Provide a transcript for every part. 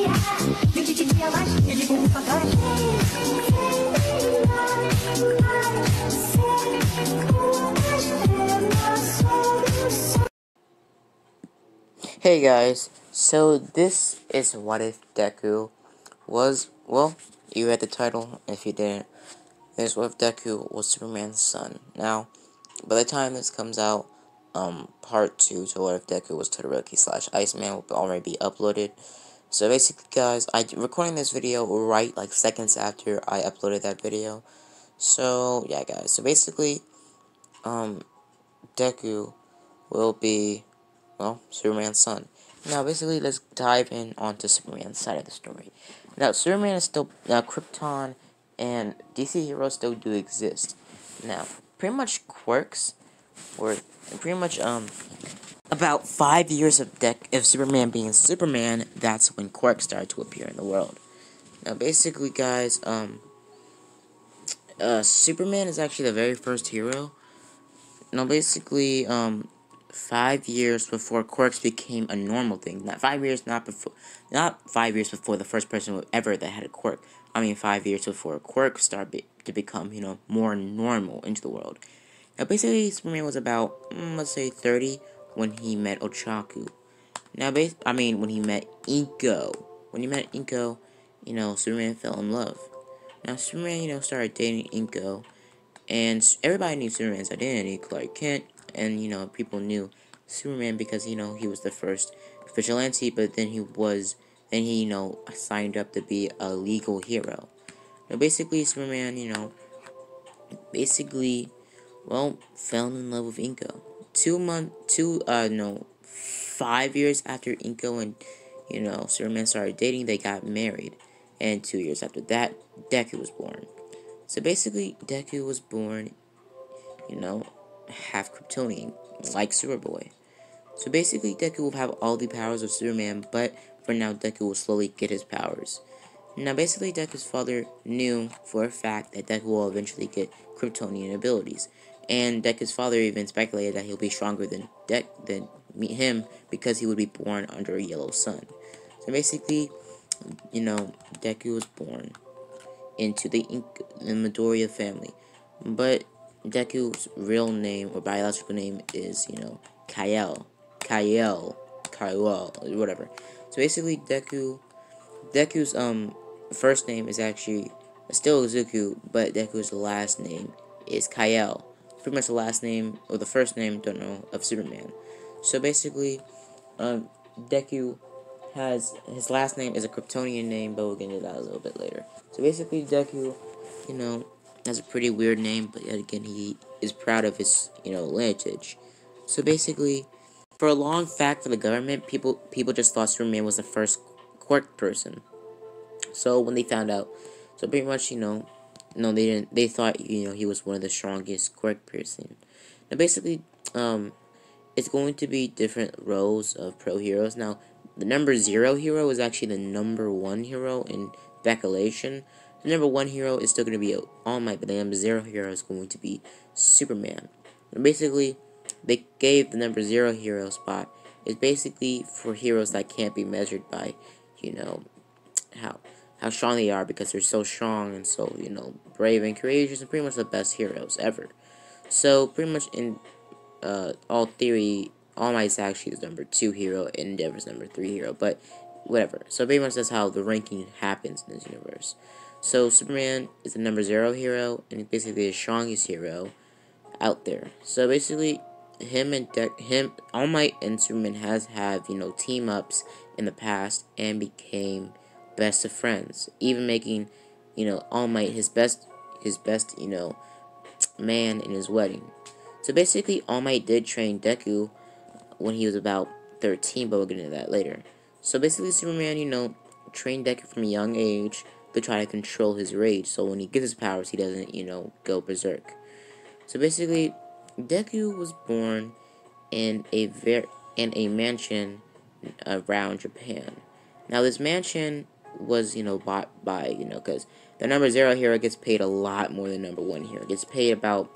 Hey guys, so this is What If Deku was, well, you read the title, if you didn't, this What If Deku was Superman's son. Now, by the time this comes out, um, part 2 to What If Deku was Todoroki slash Iceman will already be uploaded. So basically guys, I recording this video right like seconds after I uploaded that video. So, yeah guys, so basically, um, Deku will be well, Superman's son. Now, basically, let's dive in onto Superman's side of the story. Now, Superman is still now Krypton and DC heroes still do exist. Now, pretty much quirks were pretty much um about five years of of Superman being Superman. That's when quirks started to appear in the world. Now, basically, guys, um, uh, Superman is actually the very first hero. Now, basically, um, five years before quirks became a normal thing. Not five years, not before, not five years before the first person ever that had a quirk. I mean, five years before quirks started be, to become, you know, more normal into the world. Now, basically, Superman was about, mm, let's say, 30 when he met Ochaco. Now, I mean, when he met Inko. When he met Inko, you know, Superman fell in love. Now, Superman, you know, started dating Inko, and everybody knew Superman's identity, Clark Kent, and you know people knew Superman because you know he was the first vigilante, but then he was then he you know signed up to be a legal hero. Now basically Superman you know basically well fell in love with Inko. Two month two uh no five years after Inko and you know Superman started dating, they got married, and two years after that, Deku was born. So basically, Deku was born, you know, half Kryptonian, like Superboy. So basically, Deku will have all the powers of Superman, but for now, Deku will slowly get his powers. Now, basically, Deku's father knew for a fact that Deku will eventually get Kryptonian abilities, and Deku's father even speculated that he'll be stronger than Dek than meet him because he would be born under a yellow sun. So basically, you know, Deku was born into the, Ink the Midoriya family, but Deku's real name or biological name is, you know, Kyle. Kyle. Kyle, whatever. So basically, Deku, Deku's um first name is actually still Zuku, but Deku's last name is Kyle. Pretty much the last name or the first name, don't know, of Superman. So basically, um, Deku has his last name is a Kryptonian name, but we'll get into that a little bit later. So basically, Deku, you know, has a pretty weird name, but yet again, he is proud of his, you know, lineage. So basically, for a long fact for the government, people people just thought Superman was the first quirk person. So when they found out, so pretty much, you know, no, they didn't. They thought, you know, he was one of the strongest quirk person. Now, basically, um, it's going to be different rows of pro heroes. Now, the number zero hero is actually the number one hero in speculation. The number one hero is still going to be All Might, but the number zero hero is going to be Superman. And basically, they gave the number zero hero spot. It's basically for heroes that can't be measured by, you know, how how strong they are because they're so strong and so you know brave and courageous and pretty much the best heroes ever. So pretty much in uh, all theory, All Might's actually the number two hero and Endeavor's number three hero, but whatever. So pretty much that's how the ranking happens in this universe. So Superman is the number zero hero, and basically the strongest hero out there. So basically, him and De him, All Might and Superman has have you know team ups in the past and became best of friends, even making you know All Might his best his best you know man in his wedding. So basically, All Might did train Deku when he was about 13, but we'll get into that later. So basically, Superman, you know, trained Deku from a young age to try to control his rage. So when he gets his powers, he doesn't, you know, go berserk. So basically, Deku was born in a ver in a mansion around Japan. Now this mansion was, you know, bought by, you know, because the number zero hero gets paid a lot more than number one hero. Gets paid about,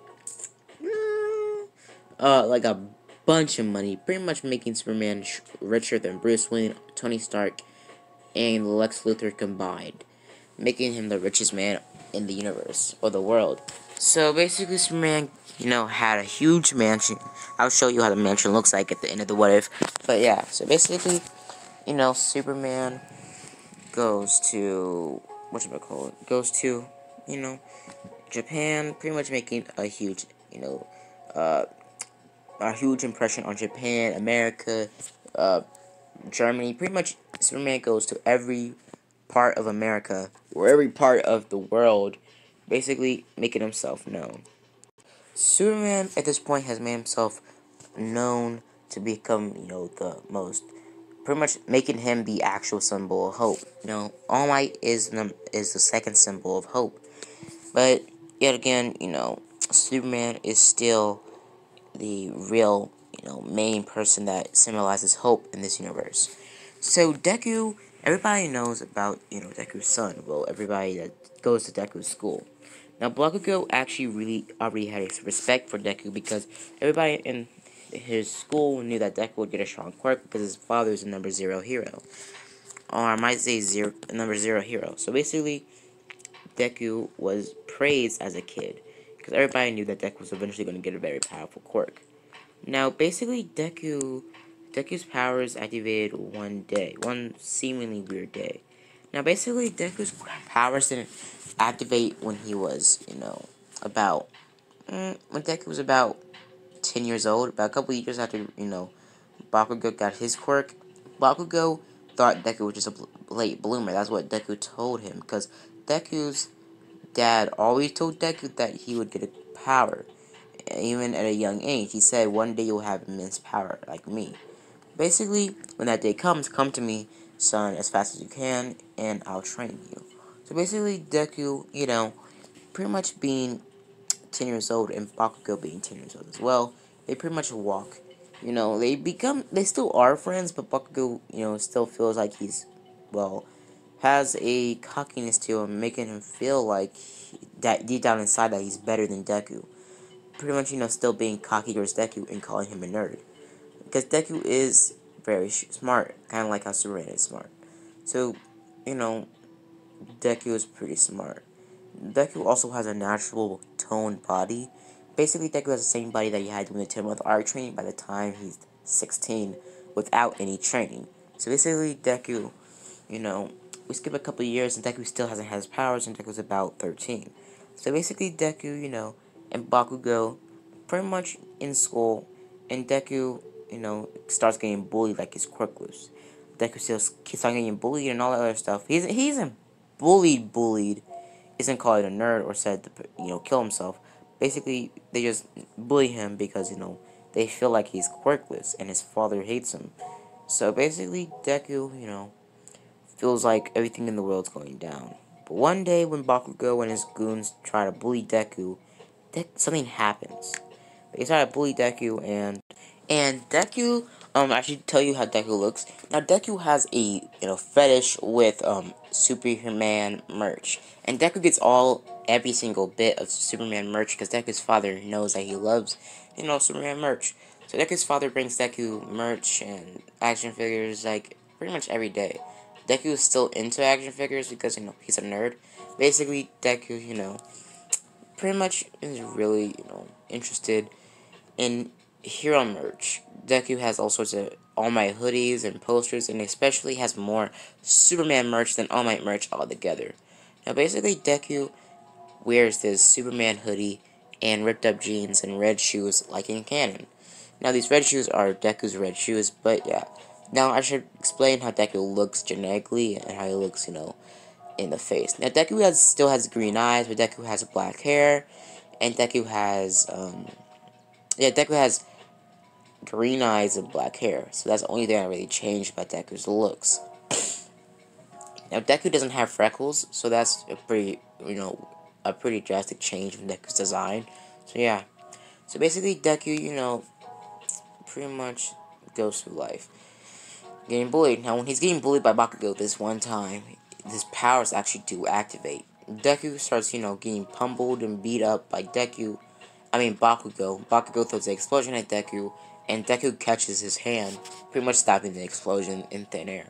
uh, like a bunch of money, pretty much making Superman richer than Bruce Wayne, Tony Stark, and Lex Luthor combined, making him the richest man in the universe or the world. So basically, Superman, you know, had a huge mansion. I'll show you how the mansion looks like at the end of the what if. But yeah, so basically, you know, Superman goes to what it? Goes to, you know, Japan, pretty much making a huge, you know, uh, a huge impression on Japan, America, uh, Germany. Pretty much, Superman goes to every part of America or every part of the world, basically making himself known. Superman at this point has made himself known to become, you know, the most, pretty much making him the actual symbol of hope. You know, All Might is the, is the second symbol of hope. But, yet again, you know, Superman is still the real, you know, main person that symbolizes hope in this universe. So, Deku, everybody knows about, you know, Deku's son. Well, everybody that goes to Deku's school. Now, Bakugo actually really already had respect for Deku because everybody in his school knew that Deku would get a strong quirk because his father is a number zero hero. Or I might say zero, number zero hero. So basically, Deku was praised as a kid because everybody knew that Deku was eventually going to get a very powerful quirk. Now, basically, Deku, Deku's powers activated one day, one seemingly weird day. Now, basically, Deku's powers didn't activate when he was, you know, about, mm, when Deku was about 10 years old, about a couple years after, you know, Bakugo got his quirk. Bakugo thought Deku was just a late bloomer. That's what Deku told him, because Deku's dad always told Deku that he would get a power, even at a young age. He said, one day you'll have immense power, like me. Basically, when that day comes, come to me, son, as fast as you can, and I'll train you. So basically, Deku, you know, pretty much being 10 years old and Bakugo being 10 years old as well, they pretty much walk. You know, they become, they still are friends, but Bakugo, you know, still feels like he's, well, has a cockiness to him, making him feel like he, that deep down inside that he's better than Deku. Pretty much, you know, still being cocky towards Deku and calling him a nerd. Because Deku is very smart, kind of like how Superman is smart. So, you know, Deku is pretty smart. Deku also has a natural toned body. Basically, Deku has the same body that he had during the 10 month arc training by the time he's 16 without any training. So basically, Deku, you know, we skip a couple years and Deku still hasn't had his powers and Deku's about 13. So basically Deku, you know, and Bakugo pretty much in school and Deku, you know, starts getting bullied like he's quirkless. Deku still keeps on getting bullied and all that other stuff. He's he isn't bullied bullied, isn't called a nerd or said to you know kill himself. Basically, they just bully him because you know they feel like he's quirkless and his father hates him. So basically, Deku, you know, feels like everything in the world's going down. But one day when Bakugo and his goons try to bully Deku, De something happens. They try to bully Deku and and Deku um I should tell you how Deku looks. Now Deku has a you know fetish with um Superman merch. And Deku gets all every single bit of Superman merch because Deku's father knows that he loves, you know, Superman merch. So Deku's father brings Deku merch and action figures like pretty much every day. Deku is still into action figures because, you know, he's a nerd. Basically, Deku, you know, pretty much is really, you know, interested in hero merch. Deku has all sorts of All Might hoodies and posters, and especially has more Superman merch than All Might merch altogether. Now, basically, Deku wears this Superman hoodie and ripped up jeans and red shoes like in canon. Now, these red shoes are Deku's red shoes, but yeah, now, I should explain how Deku looks genetically and how he looks, you know, in the face. Now, Deku has, still has green eyes, but Deku has black hair, and Deku has, um, yeah, Deku has green eyes and black hair, so that's the only thing that really changed about Deku's looks. Now, Deku doesn't have freckles, so that's a pretty, you know, a pretty drastic change from Deku's design. So, yeah. So, basically, Deku, you know, pretty much goes through life getting bullied. Now, when he's getting bullied by Bakugo this one time, his powers actually do activate. Deku starts, you know, getting pummeled and beat up by Deku. I mean, Bakugo. Bakugo throws an explosion at Deku, and Deku catches his hand, pretty much stopping the explosion in thin air.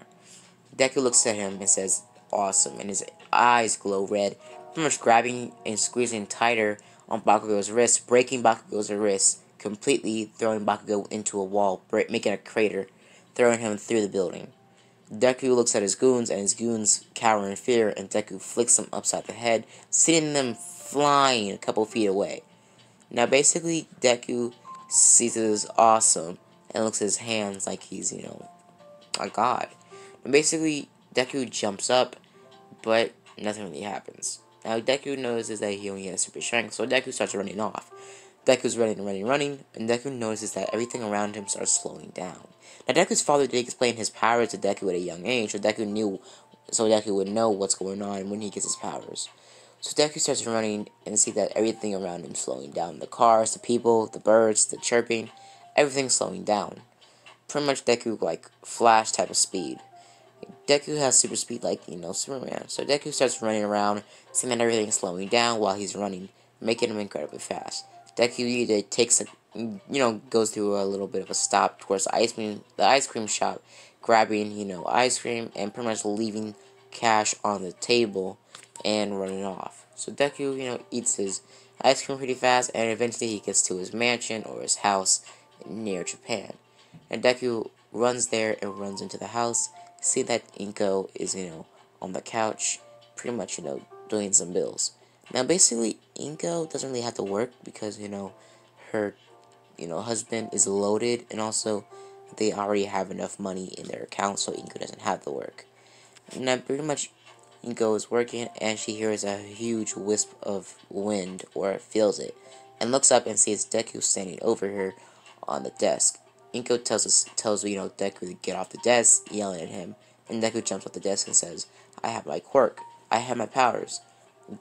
Deku looks at him and says, awesome, and his eyes glow red, pretty much grabbing and squeezing tighter on Bakugo's wrist, breaking Bakugo's wrist completely, throwing Bakugo into a wall, making a crater, throwing him through the building. Deku looks at his goons, and his goons cower in fear, and Deku flicks them upside the head, sending them flying a couple feet away. Now, basically, Deku sees this awesome, and looks at his hands like he's, you know, a god. And basically, Deku jumps up, but nothing really happens. Now, Deku notices that he only has super strength, so Deku starts running off. Deku's running, running, running, and Deku notices that everything around him starts slowing down. Now, Deku's father did explain his powers to Deku at a young age, so Deku knew, so Deku would know what's going on when he gets his powers. So Deku starts running and see that everything around him slowing down. The cars, the people, the birds, the chirping, everything's slowing down. Pretty much Deku, like, flash type of speed. Deku has super speed like, you know, Superman. So Deku starts running around, seeing that everything's slowing down while he's running, making him incredibly fast. Deku either takes a, you know, goes through a little bit of a stop towards the ice cream, the ice cream shop, grabbing, you know, ice cream and pretty much leaving cash on the table and running off. So Deku, you know, eats his ice cream pretty fast and eventually he gets to his mansion or his house near Japan. And Deku runs there and runs into the house see that Inko is, you know, on the couch, pretty much, you know, doing some bills. Now, basically, Inko doesn't really have to work because, you know, her, you know, husband is loaded, and also they already have enough money in their account, so Inko doesn't have to work. Now, pretty much, Inko is working, and she hears a huge wisp of wind, or feels it, and looks up and sees Deku standing over her on the desk. Inko tells us tells you know Deku to get off the desk, yelling at him, and Deku jumps off the desk and says, "I have my quirk. I have my powers."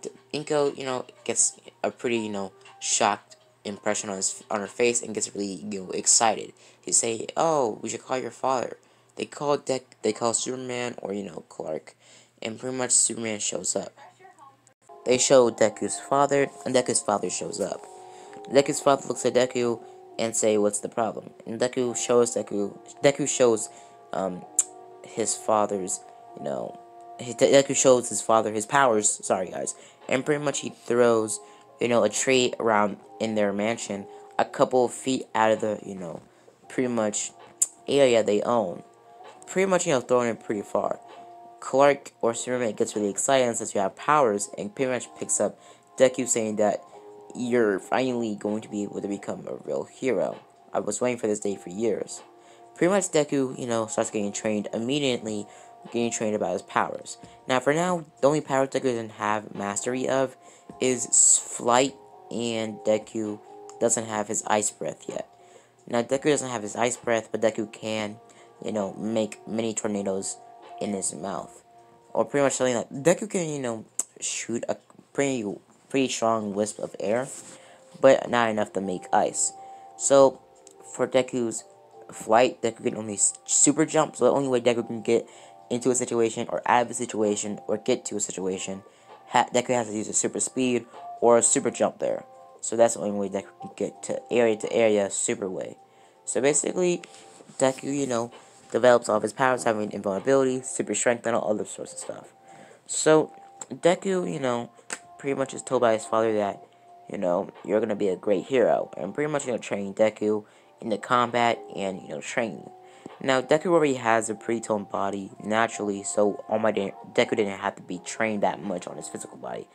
D Inko, you know, gets a pretty you know shocked impression on his on her face and gets really you know excited. He say, "Oh, we should call your father." They call Deck. They call Superman or you know Clark, and pretty much Superman shows up. They show Deku's father, and Deku's father shows up. Deku's father looks at Deku and say what's the problem. And Deku shows Deku Deku shows um, his father's you know he, Deku shows his father his powers. Sorry guys, and pretty much he throws you know a tree around in their mansion a couple of feet out of the you know pretty much area they own. Pretty much you know throwing it pretty far. Clark or Superman gets really excited and says you have powers and pretty much picks up Deku saying that you're finally going to be able to become a real hero. I was waiting for this day for years. Pretty much Deku, you know, starts getting trained immediately, getting trained about his powers. Now, for now, the only power Deku doesn't have mastery of is flight, and Deku doesn't have his ice breath yet. Now, Deku doesn't have his ice breath, but Deku can, you know, make many tornadoes in his mouth. Or pretty much something like Deku can, you know, shoot a pretty pretty strong wisp of air, but not enough to make ice. So, for Deku's flight, Deku can only super jump, so the only way Deku can get into a situation, or out of a situation, or get to a situation, Deku has to use a super speed, or a super jump there. So that's the only way Deku can get to area to area super way. So basically, Deku, you know, develops all of his powers, having invulnerability, super strength, and all other sorts of stuff. So, Deku, you know, pretty much is told by his father that, you know, you're going to be a great hero. And pretty much, you know, train Deku in the combat and, you know, training. Now, Deku already has a pretty toned body naturally, so all my Deku didn't have to be trained that much on his physical body.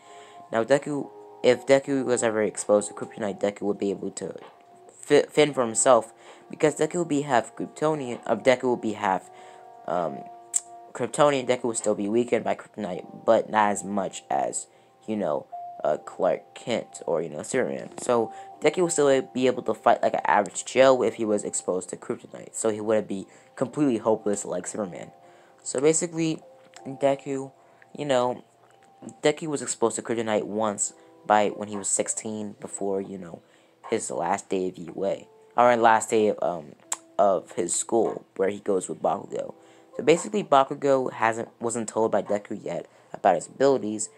Now, Deku, if Deku was ever exposed to Kryptonite, Deku would be able to fend for himself because Deku would be half Kryptonian. Of uh, Deku would be half um, Kryptonian. Deku would still be weakened by Kryptonite, but not as much as you know, uh, Clark Kent or, you know, Superman. So, Deku would still be able to fight like an average Joe if he was exposed to Kryptonite. So, he wouldn't be completely hopeless like Superman. So, basically, Deku, you know, Deku was exposed to Kryptonite once by when he was 16 before, you know, his last day of UA. Or last day of, um, of his school where he goes with Bakugo. So basically, Bakugo hasn't wasn't told by Deku yet about his abilities,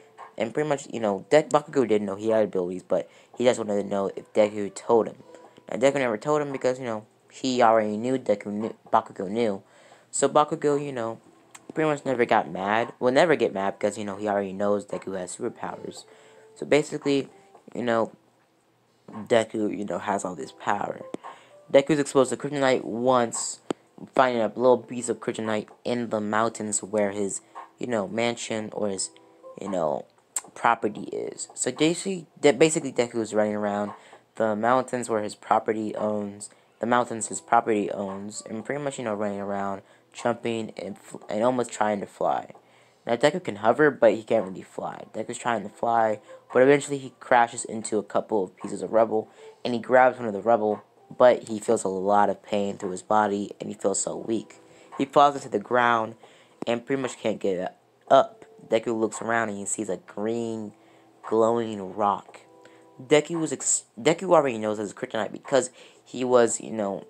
and pretty much, you know, De didn't know he had abilities, but he just wanted to know if Deku told him. Now, Deku never told him because, you know, he already knew Deku knew, Bakugo knew. So Bakugo, you know, pretty much never got mad. Will never get mad because, you know, he already knows Deku has superpowers. So basically, you know, Deku, you know, has all this power. Deku's exposed to kryptonite once, finding a little piece of kryptonite in the mountains where his, you know, mansion or his, you know, property is. So basically, basically Deku is running around the mountains where his property owns, the mountains his property owns, and pretty much, you know, running around, jumping, and, and almost trying to fly. Now, Deku can hover, but he can't really fly. Deku's trying to fly, but eventually he crashes into a couple of pieces of rubble, and he grabs one of the rubble, but he feels a lot of pain through his body, and he feels so weak. He falls into the ground, and pretty much can't get up. Deku looks around, and he sees a green, glowing rock. Deku was Deku already knows it's a kryptonite because he was, you know,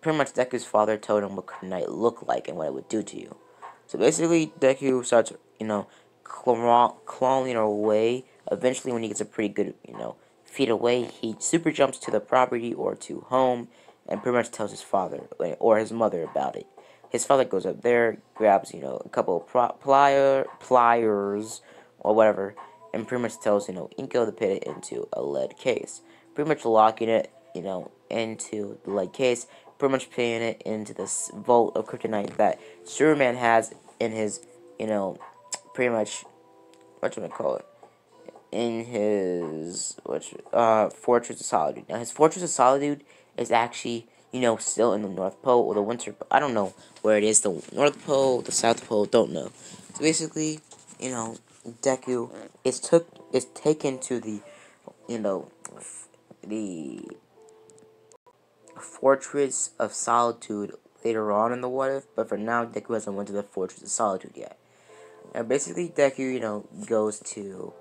pretty much Deku's father told him what kryptonite looked like and what it would do to you. So basically, Deku starts, you know, clawing away. Eventually, when he gets a pretty good, you know, feet away, he super jumps to the property or to home and pretty much tells his father or his mother about it. His father goes up there, grabs, you know, a couple of plier, pliers or whatever, and pretty much tells, you know, Inko to put it into a lead case. Pretty much locking it, you know, into the lead case pretty much putting it into this vault of kryptonite that Superman has in his, you know, pretty much, what should I call it? In his, which, uh, Fortress of Solitude. Now, his Fortress of Solitude is actually, you know, still in the North Pole or the Winter Pole. I don't know where it is, the North Pole, the South Pole, don't know. So basically, you know, Deku is took is taken to the, you know, the Fortress of Solitude later on in the What If, but for now, Deku hasn't went to the Fortress of Solitude yet. And basically, Deku, you know, goes to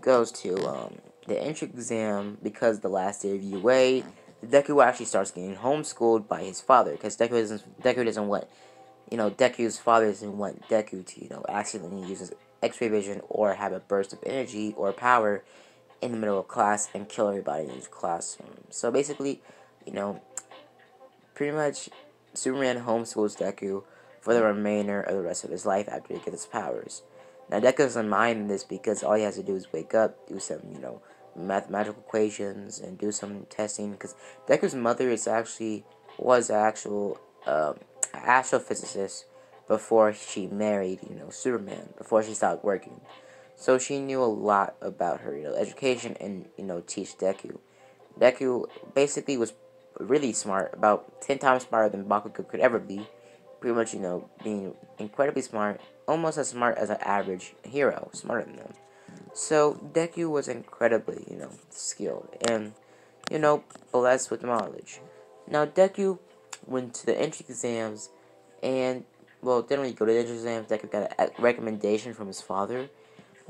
goes to um, the entrance exam because the last day of UA, Deku actually starts getting homeschooled by his father because Deku doesn't Deku doesn't want you know Deku's father doesn't want Deku to you know accidentally use his X-ray vision or have a burst of energy or power in the middle of class and kill everybody in his classroom. So basically, you know, pretty much Superman homeschools Deku for the remainder of the rest of his life after he gets his powers. Now Deku doesn't mind this because all he has to do is wake up, do some, you know, mathematical equations, and do some testing. Because Deku's mother is actually was an actual um, astrophysicist before she married, you know, Superman. Before she stopped working, so she knew a lot about her, you know, education and you know, teach Deku. Deku basically was really smart, about 10 times smarter than Bakugo could ever be. Pretty much, you know, being incredibly smart, almost as smart as an average hero, smarter than them. So, Deku was incredibly, you know, skilled and, you know, blessed with knowledge. Now, Deku went to the entrance exams and, well, didn't really go to the entrance exams. Deku got a recommendation from his father.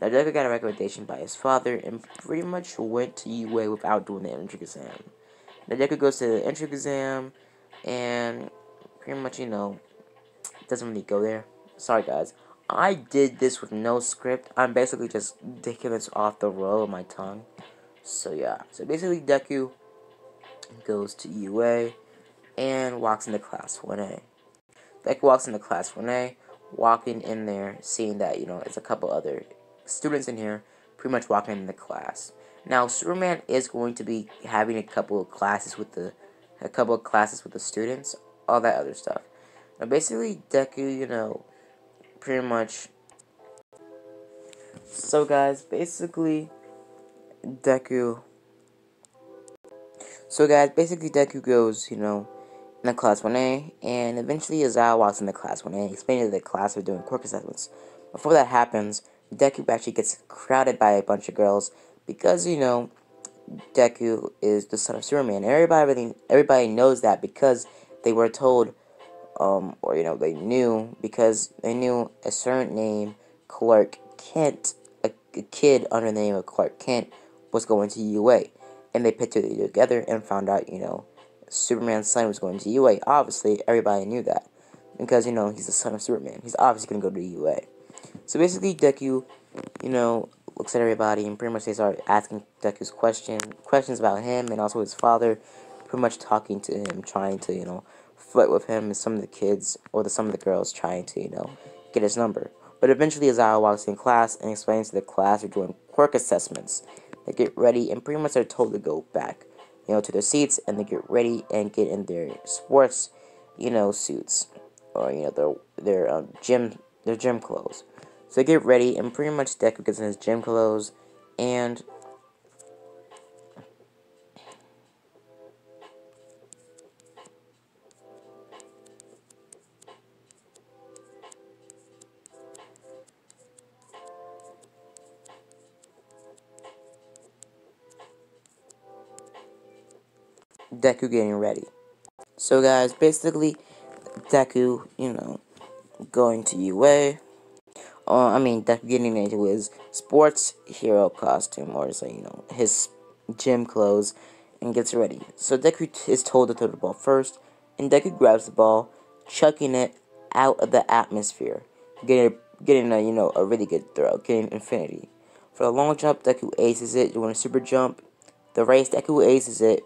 Now, Deku got a recommendation by his father and pretty much went to UA without doing the entrance exam. The Deku goes to the entrance exam, and pretty much, you know, doesn't really go there. Sorry, guys. I did this with no script. I'm basically just taking this off the roll of my tongue. So, yeah. So, basically, Deku goes to UA and walks into class 1A. Deku walks into class 1A, walking in there, seeing that, you know, there's a couple other students in here, pretty much walking in the class. Now, Superman is going to be having a couple of classes with the, a couple of classes with the students, all that other stuff. Now, basically, Deku, you know, pretty much. So, guys, basically, Deku. So, guys, basically, Deku goes, you know, in the class 1A, and eventually Aizawa walks in the class 1A, explaining to the class they're doing quirk assessments. Before that happens, Deku actually gets crowded by a bunch of girls because you know Deku is the son of Superman. Everybody everybody knows that because they were told, um, or you know they knew because they knew a certain name, Clark Kent, a, a kid under the name of Clark Kent was going to UA, and they put two together and found out you know Superman's son was going to UA. Obviously, everybody knew that because you know he's the son of Superman. He's obviously going to go to UA. So basically, Deku, you know, looks at everybody and pretty much they start asking Deku's question questions about him and also his father, pretty much talking to him, trying to you know flirt with him and some of the kids or the, some of the girls trying to, you know, get his number. But eventually Aizawa walks in class and explains to the class they're doing quirk assessments. They get ready and pretty much they're told to go back, you know, to their seats and they get ready and get in their sports, you know, suits or you know their their um, gym their gym clothes. So they get ready and pretty much Deku gets in his gym clothes and Deku getting ready. So guys, basically, Deku, you know, going to UA. Uh, I mean, Deku getting into his sports hero costume, or so you know, his gym clothes, and gets ready. So Deku is told to throw the ball first, and Deku grabs the ball, chucking it out of the atmosphere, getting getting a you know a really good throw, getting infinity. For the long jump, Deku aces it, doing a super jump. The race, Deku aces it,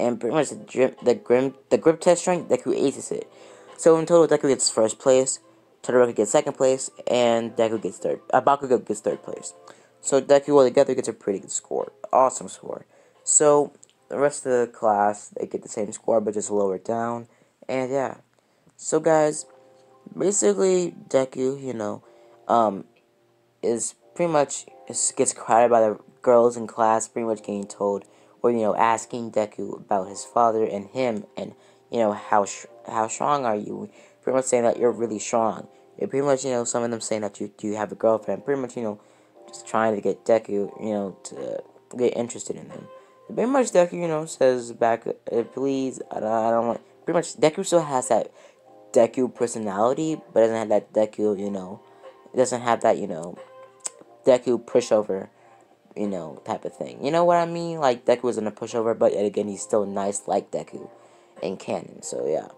and pretty much the grip, the grim, the grip test strength, Deku aces it. So in total, Deku gets first place, Todoroki gets second place, and Deku gets third. Uh, Bakugo gets third place. So Deku altogether gets a pretty good score, awesome score. So the rest of the class they get the same score but just lower down, and yeah. So guys, basically Deku, you know, um, is pretty much gets crowded by the girls in class, pretty much getting told or you know asking Deku about his father and him and you know how how strong are you? Pretty much saying that you're really strong. Pretty much you know some of them saying that you do you have a girlfriend. Pretty much you know just trying to get Deku you know to get interested in him. And pretty much Deku you know says back uh, please I don't, I don't want. Pretty much Deku still has that Deku personality, but doesn't have that Deku you know doesn't have that you know Deku pushover you know, type of thing. You know what I mean? Like, Deku was in a pushover, but yet again, he's still nice like Deku in canon. So, yeah.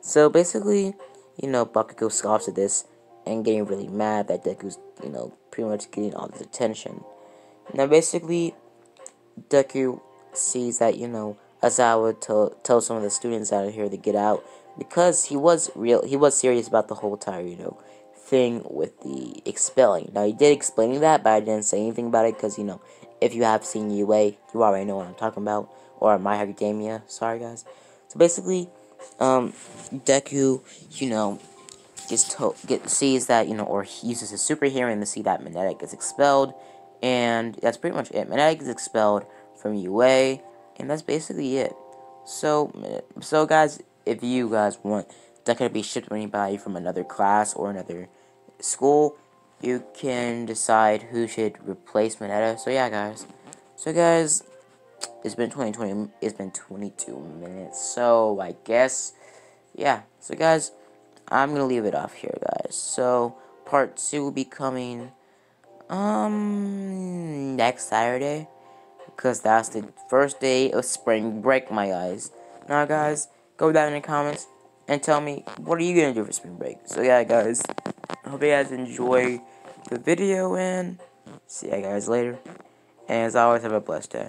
So, basically, you know, Bakugo scoffs at this and getting really mad that Deku's, you know, pretty much getting all this attention. Now, basically, Deku sees that, you know, Aizawa tell, tell some of the students out of here to get out because he was real, he was serious about the whole know, thing with the expelling. Now, he did explaining that, but I didn't say anything about it because, you know, if you have seen UA, you already know what I'm talking about. Or My Hero Academia. Sorry, guys. So, basically, um, Deku, you know, gets to get sees that, you know, or he uses his super hearing to see that Mineta gets expelled. And that's pretty much it. Mineta is expelled from UA. And that's basically it. So, so guys, if you guys want that could be shipped to anybody from another class or another school, you can decide who should replace Mineta. So yeah, guys. So guys, it's been 2020. It's been 22 minutes. So I guess, yeah. So guys, I'm gonna leave it off here, guys. So part two will be coming, um, next Saturday, because that's the first day of spring break. My guys. Now, guys, go down in the comments and tell me what are you gonna do for spring break. So yeah, guys, hope you guys enjoy the video and see you guys later. And as always, have a blessed day.